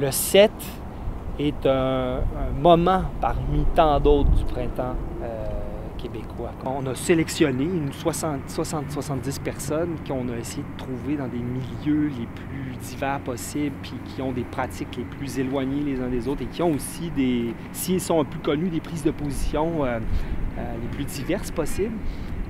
le 7 est un, moment parmi tant d'autres du printemps euh, québécois. On a sélectionné une 60-70 personnes qu'on a essayé de trouver dans des milieux les plus divers possibles, puis qui ont des pratiques les plus éloignées les uns des autres et qui ont aussi des, s'ils sont un peu connus, des prises de position euh, euh, les plus diverses possibles.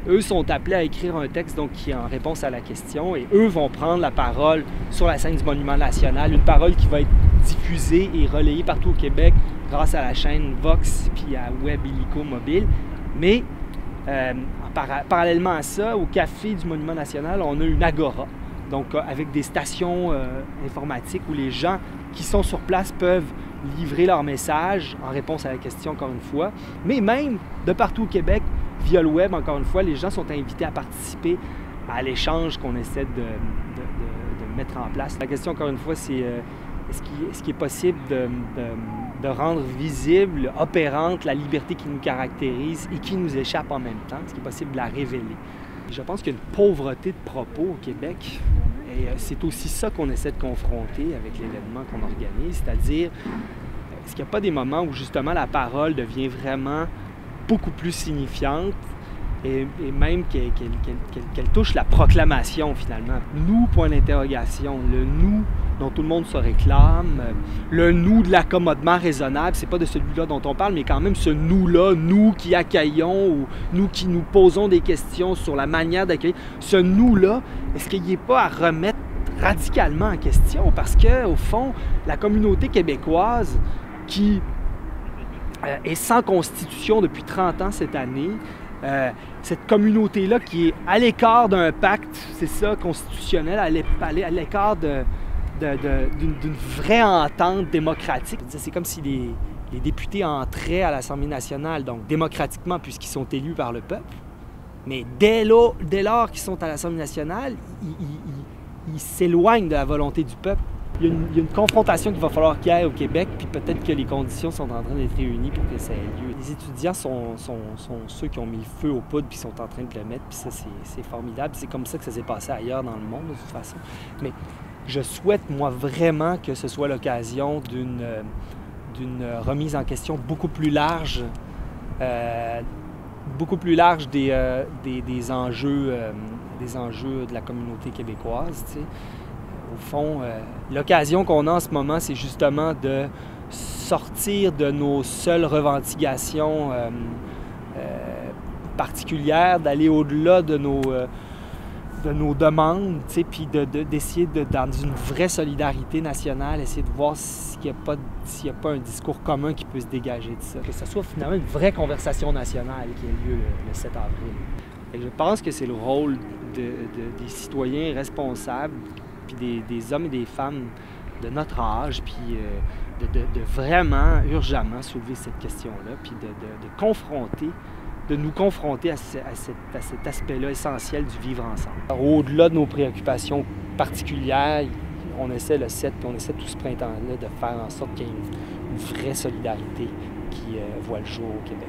Eux sont appelés à écrire un texte donc, qui est en réponse à la question et eux vont prendre la parole sur la scène du Monument national, une parole qui va être diffusée et relayée partout au Québec grâce à la chaîne Vox puis à Web Illico Mobile. Mais euh, parallèlement à ça, au café du Monument national, on a une agora, donc euh, avec des stations euh, informatiques où les gens qui sont sur place peuvent livrer leur message en réponse à la question, encore une fois. Mais même de partout au Québec, via le web, encore une fois, les gens sont invités à participer à l'échange qu'on essaie de, mettre en place. La question, encore une fois, c'est est-ce qu'il est, possible de, de, rendre visible, opérante la liberté qui nous caractérise et qui nous échappe en même temps? Est-ce qu'il est possible de la révéler? Je pense qu'il y a une pauvreté de propos au Québec et euh, c'est aussi ça qu'on essaie de confronter avec l'événement qu'on organise, c'est-à-dire est-ce qu'il n'y a pas des moments où justement la parole devient vraiment beaucoup plus signifiante et, même qu'elle touche la proclamation finalement. Nous, point d'interrogation, le nous dont tout le monde se réclame, le nous de l'accommodement raisonnable, c'est pas de celui-là dont on parle, mais quand même ce nous-là, nous qui accueillons ou nous qui nous posons des questions sur la manière d'accueillir, ce nous-là, est-ce qu'il n'y est pas à remettre radicalement en question? Parce que, au fond, la communauté québécoise qui euh, est sans constitution depuis 30 ans cette année, euh, cette communauté-là qui est à l'écart d'un pacte, c'est ça, constitutionnel, à l'écart d'une vraie entente démocratique. C'est comme si les, députés entraient à l'Assemblée nationale, donc démocratiquement, puisqu'ils sont élus par le peuple. Mais dès lors, qu'ils sont à l'Assemblée nationale, ils s'éloignent de la volonté du peuple il y, a une, confrontation qu'il va falloir qu'il y ait au Québec, puis peut-être que les conditions sont en train d'être réunies pour que ça ait lieu. Les étudiants sont, ceux qui ont mis le feu aux poudres, puis sont en train de le mettre, puis ça, c'est formidable. C'est comme ça que ça s'est passé ailleurs dans le monde, de toute façon. Mais je souhaite, moi, vraiment que ce soit l'occasion d'une remise en question beaucoup plus large, euh, beaucoup plus large des, euh, enjeux, euh, des enjeux de la communauté québécoise, tu sais au fond, euh, l'occasion qu'on a en ce moment, c'est justement de sortir de nos seules revendications euh, euh, particulières, d'aller au-delà de nos, de nos demandes, puis d'essayer de, dans une vraie solidarité nationale, essayer de voir s'il n'y a, pas, a pas un discours commun qui peut se dégager de ça. Que ce soit finalement une vraie conversation nationale qui ait lieu le, 7 avril. Et je pense que c'est le rôle des citoyens responsables puis des, hommes et des femmes de notre âge, puis euh, de, vraiment, urgemment soulever cette question-là, puis de, confronter, de nous confronter à, cet aspect-là essentiel du vivre ensemble. Au-delà de nos préoccupations particulières, on essaie le 7, puis on essaie tout ce printemps-là de faire en sorte qu'il y ait une, vraie solidarité qui euh, voit le jour au Québec.